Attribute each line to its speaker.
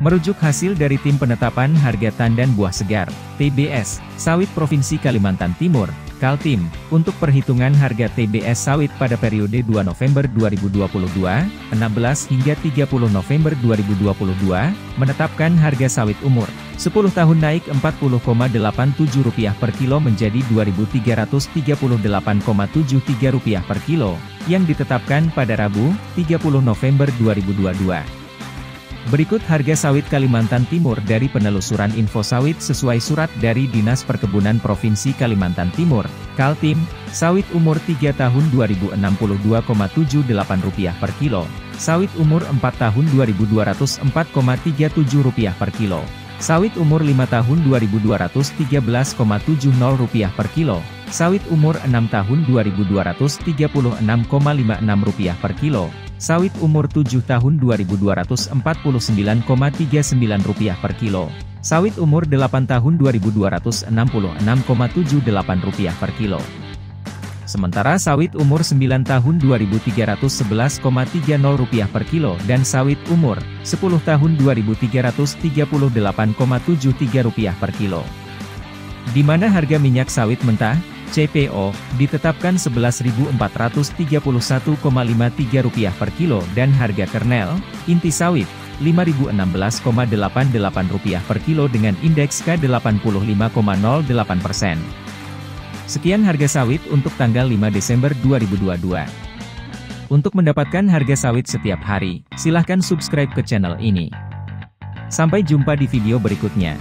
Speaker 1: Merujuk hasil dari Tim Penetapan Harga Tandan Buah Segar, TBS, Sawit Provinsi Kalimantan Timur, Kaltim, untuk perhitungan harga TBS sawit pada periode 2 November 2022, 16 hingga 30 November 2022, menetapkan harga sawit umur 10 tahun naik Rp40,87 per kilo menjadi Rp2.338,73 per kilo, yang ditetapkan pada Rabu, 30 November 2022. Berikut harga sawit Kalimantan Timur dari penelusuran info sawit sesuai surat dari Dinas Perkebunan Provinsi Kalimantan Timur, Kaltim, sawit umur 3 tahun Rp2.062,78 per kilo, sawit umur 4 tahun Rp2.204,37 per kilo, sawit umur 5 tahun Rp2.213,70 per kilo, sawit umur 6 tahun Rp2.236,56 per kilo, Sawit umur 7 tahun Rp2.249,39 per kilo. Sawit umur 8 tahun Rp2.266,78 per kilo. Sementara sawit umur 9 tahun Rp2.311,30 per kilo dan sawit umur 10 tahun Rp2.338,73 per kilo. Di mana harga minyak sawit mentah, CPO, ditetapkan Rp11.431,53 per kilo dan harga kernel, inti sawit, Rp5.016,88 per kilo dengan indeks K85,08%. Sekian harga sawit untuk tanggal 5 Desember 2022. Untuk mendapatkan harga sawit setiap hari, silahkan subscribe ke channel ini. Sampai jumpa di video berikutnya.